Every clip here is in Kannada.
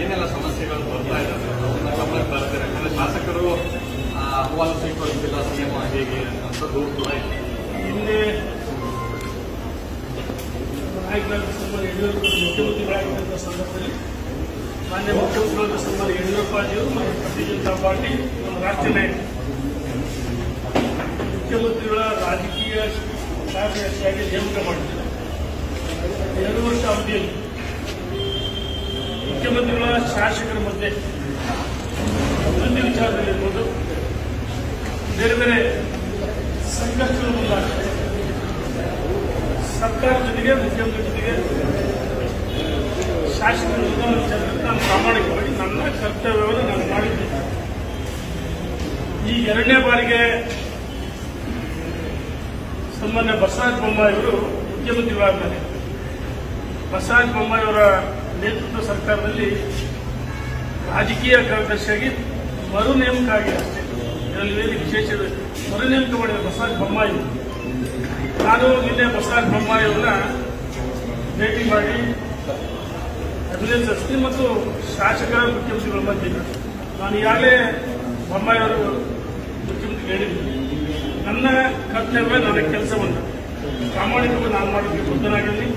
ಏನೆಲ್ಲ ಸಮಸ್ಯೆಗಳು ಬರ್ತಾ ಇದ್ದಾವೆ ಗಮನಕ್ಕೆ ಶಾಸಕರು ಅಹವಾಲು ಸ್ವೀಕರಿಸಿಲ್ಲ ಸಿಎಂ ಹೇಗೆ ಅಂತ ದೂರು ಕೂಡ ಇದೆ. ಹಿಂದೆ ನಾಯಕರಾಗಿ ಸುಮಾರು ಯಡಿಯೂರಪ್ಪ ಮುಖ್ಯಮಂತ್ರಿಗಳಾಗಿದ್ದಂಥ ಸಂದರ್ಭದಲ್ಲಿ ಮಾನ್ಯ ಮತ್ತು ಭಾರತೀಯ ಜನತಾ ಪಾರ್ಟಿ ನಮ್ಮ ರಾಜ್ಯ ನಾಯಕರು ಮುಖ್ಯಮಂತ್ರಿಗಳ ರಾಜಕೀಯ ಕಾರ್ಯದರ್ಶಿಯಾಗಿ ನೇಮಕ ಮಾಡಿದ್ದಾರೆ. ಎರಡು ವರ್ಷ ಅವಧಿಯಲ್ಲಿ ಮುಖ್ಯಮಂತ್ರಿಗಳ ಶಾಸಕರ ಮಧ್ಯೆ ಅಭಿವೃದ್ಧಿ ವಿಚಾರದಲ್ಲಿರ್ಬೋದು ಬೇರೆ ಬೇರೆ ಸಂಘರ್ಷಗಳು ಮುಂದಾಗ್ತದೆ ಸರ್ಕಾರ ಜೊತೆಗೆ, ಮುಖ್ಯಮಂತ್ರಿ ಜೊತೆಗೆ, ಶಾಸಕರ ವಿಚಾರದಲ್ಲಿ ನಾನು ಪ್ರಾಮಾಣಿಕವಾಗಿ ನನ್ನ ಕರ್ತವ್ಯವನ್ನು ನಾನು ಮಾಡಿದ್ದೇನೆ ಈ ಎರಡನೇ ಬಾರಿಗೆ ಸನ್ಮಾನ್ಯ ಬಸವರಾಜ ಬೊಮ್ಮಾಯಿಯವರು ಮುಖ್ಯಮಂತ್ರಿಗಳಾದ್ಮೇಲೆ ಬಸವರಾಜ ಬೊಮ್ಮಾಯಿಯವರ ನೇತೃತ್ವ ಸರ್ಕಾರದಲ್ಲಿ ರಾಜಕೀಯ ಕಾರ್ಯದರ್ಶಿಯಾಗಿ ಮರು ನೇಮಕ ಆಗಿದೆ ಅಷ್ಟೇ. ಇದರಲ್ಲಿ ಏನು ವಿಶೇಷ. ಮರು ನೇಮಕ ಮಾಡಿದ ಬಸವರಾಜ ಬೊಮ್ಮಾಯಿ. ನಾನು ನಿನ್ನೆ ಬಸವರಾಜ ಬೊಮ್ಮಾಯಿಯವರನ್ನ ಭೇಟಿ ಮಾಡಿ ಅಭಿನಂದಿಸ್ತೀನಿ ಮತ್ತು ಶಾಸಕರ ಮುಖ್ಯಮಂತ್ರಿಗಳ ಮಧ್ಯೆ. ನಾನು ಈಗಾಗಲೇ ಬೊಮ್ಮಾಯಿಯವರು ಮುಖ್ಯಮಂತ್ರಿ ಹೇಳಿದ್ದೀನಿ. ನನ್ನ ಕರ್ತವ್ಯ, ನನ್ನ ಕೆಲಸವನ್ನು ಪ್ರಾಮಾಣಿಕವಾಗಿ ನಾನು ಮಾಡೋದಕ್ಕೆ ಬದ್ಧನಾಗಿರಲಿ.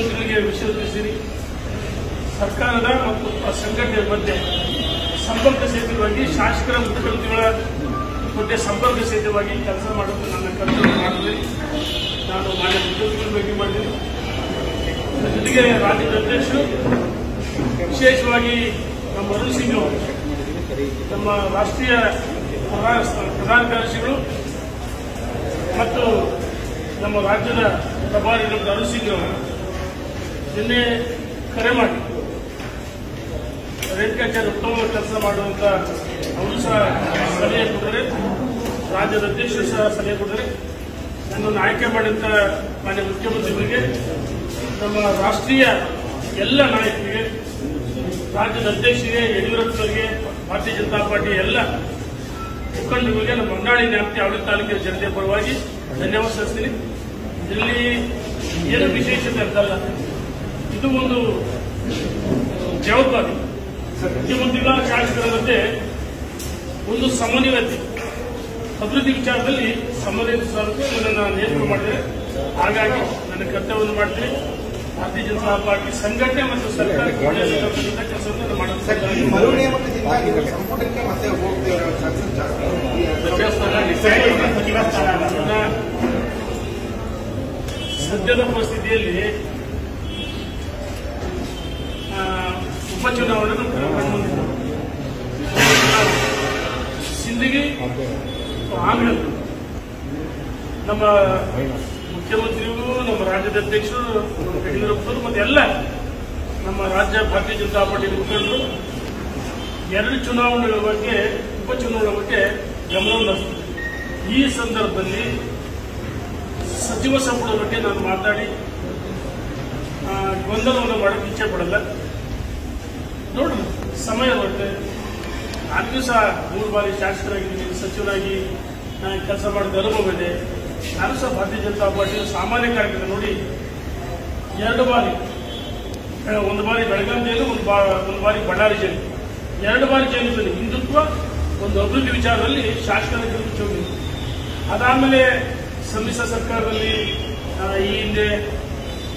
ಮುಖ್ಯಮಂತ್ರಿಗಳಿಗೆ ವಿಷಯ ತಿಳಿಸಿರಿ ಸರ್ಕಾರದ ಮತ್ತು ಸಂಘಟನೆಯ ಮಧ್ಯೆ ಸಂಪರ್ಕ ಸೇತುವಾಗಿ ಶಾಸಕರ ಮುಖ್ಯಮಂತ್ರಿಗಳ ಮಧ್ಯೆ ಸಂಪರ್ಕ ಸೇತುವಾಗಿ ಕೆಲಸ ಮಾಡೋದು ನನ್ನ ಕರ್ತವ್ಯ ಮಾಡಿದೆ. ನಾನು ಮಾನ್ಯ ಮುಖ್ಯಮಂತ್ರಿಗಳ ಭೇಟಿ ಮಾಡಿದ್ದೀನಿ ಜೊತೆಗೆ ರಾಜ್ಯದ ಅಧ್ಯಕ್ಷರು, ವಿಶೇಷವಾಗಿ ನಮ್ಮ ಅರುಣ್ ಸಿಂಗ್ ಅವರು, ನಮ್ಮ ರಾಷ್ಟ್ರೀಯ ಪ್ರಧಾನ ಕಾರ್ಯದರ್ಶಿಗಳು ಮತ್ತು ನಮ್ಮ ರಾಜ್ಯದ ಪ್ರಭಾರಿ ಡಾಕ್ಟರ್ ಅರುಣ್ ಸಿಂಗ್ ಅವರು. ನಿನ್ನೆ ಕರೆ ಮಾಡಿ. ರೇಣುಕಾಚಾರ್ಯ ಉತ್ತಮ ಕೆಲಸ ಮಾಡುವಂತ ಅವರು ಸಹ ಸಲಹೆ ಕೊಟ್ಟರೆ, ರಾಜ್ಯದ ಅಧ್ಯಕ್ಷರು ಸಹ ಸಲಹೆ ಕೊಟ್ಟರೆ, ನನ್ನನ್ನು ಆಯ್ಕೆ ಮಾಡಿದಂತ ಮಾನ್ಯ ಮುಖ್ಯಮಂತ್ರಿಗಳಿಗೆ, ನಮ್ಮ ರಾಷ್ಟ್ರೀಯ ಎಲ್ಲ ನಾಯಕರಿಗೆ, ರಾಜ್ಯದ ಅಧ್ಯಕ್ಷರಿಗೆ ಯಡಿಯೂರಪ್ಪನವರಿಗೆ ಭಾರತೀಯ ಜನತಾ ಪಾರ್ಟಿ ಎಲ್ಲ ಮುಖಂಡರಿಗೆ ನಮ್ಮ ಹೊನ್ನಾಳಿ ನ್ಯಾಪ್ತಿ ಆಡಳಿತ ತಾಲೂಕಿನ ಜನತೆ ಪರವಾಗಿ ಧನ್ಯವಾದ ಸಲ್ಲಿಸ್ತೀನಿ. ಇಲ್ಲಿ ಏನು ವಿಶೇಷತೆ ಅಂತಲ್ಲ. ಇದು ಒಂದು ಜವಾಬ್ದಾರಿ. ಮುಖ್ಯಮಂತ್ರಿಗಳ ಶಾಸಕರ ಮಧ್ಯೆ ಒಂದು ಸಮನ್ವಯತೆ. ಅಭಿವೃದ್ಧಿ ವಿಚಾರದಲ್ಲಿ ಸಮನ್ವಯತೆ ಸಾಧಕ್ಕೆ ನನ್ನನ್ನು ನೇಮಕ ಮಾಡಿದೆ. ಹಾಗಾಗಿ ನನ್ನ ಕರ್ತವ್ಯವನ್ನು ಮಾಡ್ತೀನಿ. ಭಾರತೀಯ ಜನತಾ ಪಾರ್ಟಿ ಸಂಘಟನೆ ಮತ್ತು ಸರ್ಕಾರ ಕೆಲಸವನ್ನು ಮಾಡುತ್ತೆ ಮರು ನೇಮಕದಿಂದ ಆಂಗ್ಲ ನಮ್ಮ ಮುಖ್ಯಮಂತ್ರಿಗಳು ನಮ್ಮ ರಾಜ್ಯದ ಅಧ್ಯಕ್ಷರು ಯಡಿಯೂರಪ್ಪರು ಮತ್ತೆ ಎಲ್ಲ ನಮ್ಮ ರಾಜ್ಯ ಭಾರತೀಯ ಜನತಾ ಪಾರ್ಟಿ ಮುಖಂಡರು ಎರಡು ಚುನಾವಣೆಗಳ ಬಗ್ಗೆ ಉಪಚುನಾವಣೆ ಬಗ್ಗೆ ಗಮನವನ್ನು ಈ ಸಂದರ್ಭದಲ್ಲಿ ಸಚಿವ ಸಂಪುಟದ ಬಗ್ಗೆ ನಾನು ಮಾತಾಡಿ ಗೊಂದಲವನ್ನು ಮಾಡಕ್ಕೆ ಇಚ್ಛೆ ಪಡಲ್ಲ. ನೋಡಿ ಸಮಯ ಬರುತ್ತೆ ನನಗೂ ಸಹ ಮೂರು ಬಾರಿ ಶಾಸಕರಾಗಿದ್ದೀನಿ ಸಚಿವರಾಗಿ ಕೆಲಸ ಮಾಡಿದ ಅನುಭವ ಇದೆ. ನಾನು ಸಹ ಭಾರತೀಯ ಜನತಾ ಪಾರ್ಟಿಯ ಸಾಮಾನ್ಯ ಕಾರ್ಯಕ್ರಮ ನೋಡಿ, ಎರಡು ಬಾರಿ ಒಂದು ಬಾರಿ ಬೆಳಗಾವಿ ಜೈಲು, ಒಂದು ಬಾ, ಒಂದು ಬಾರಿ ಬಳ್ಳಾರಿ ಜೈಲು. ಎರಡು ಬಾರಿ ಜೈಲಿದ್ದೀನಿ ಹಿಂದುತ್ವ, ಒಂದು ಅಭಿವೃದ್ಧಿ ವಿಚಾರದಲ್ಲಿ ಶಾಸಕರ ಗೆಲುವು ಅದಾದಮೇಲೆ ಸಮ್ಮಿಶ್ರ ಸರ್ಕಾರದಲ್ಲಿ ಈ ಹಿಂದೆ